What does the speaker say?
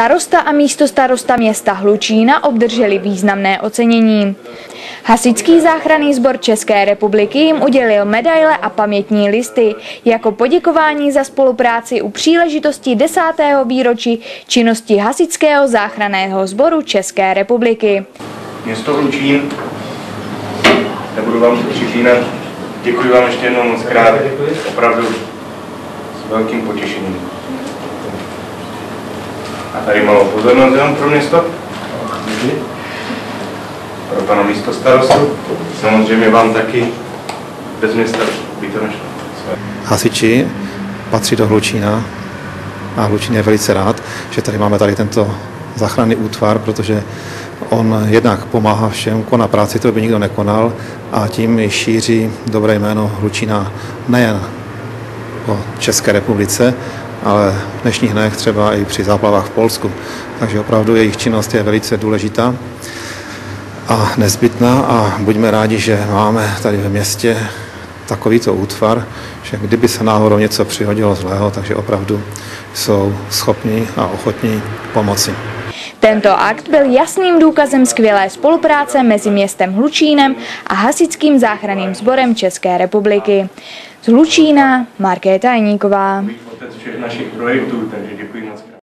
Starosta a místo starosta města Hlučína obdrželi významné ocenění. Hasičský záchranný sbor České republiky jim udělil medaile a pamětní listy jako poděkování za spolupráci u příležitosti desátého výročí činnosti Hasičského záchranného sboru České republiky. Město Hlučín, nebudu vám to přiklínat, děkuji vám ještě jednou moc krát, opravdu s velkým potěšením. Tady malou pozornost jenom pro město. Pro pana místo starostu. Samozřejmě vám taky. Bez města by to nešlo. hasiči patří do Hlučína a Hlučín je velice rád, že tady máme tady tento záchranný útvar, protože on jednak pomáhá všem, koná práci, to by nikdo nekonal a tím šíří dobré jméno Hlučína nejen po České republice, ale v dnešních dnech třeba i při záplavách v Polsku. Takže opravdu jejich činnost je velice důležitá a nezbytná a buďme rádi, že máme tady ve městě takovýto útvar, že kdyby se náhodou něco přihodilo zlého, takže opravdu jsou schopni a ochotní pomoci. Tento akt byl jasným důkazem skvělé spolupráce mezi městem Hlučínem a Hasičským záchranným sborem České republiky. Z Hlučína Markéta Jeníková. Otec všech našich projektů, takže děkuji moc.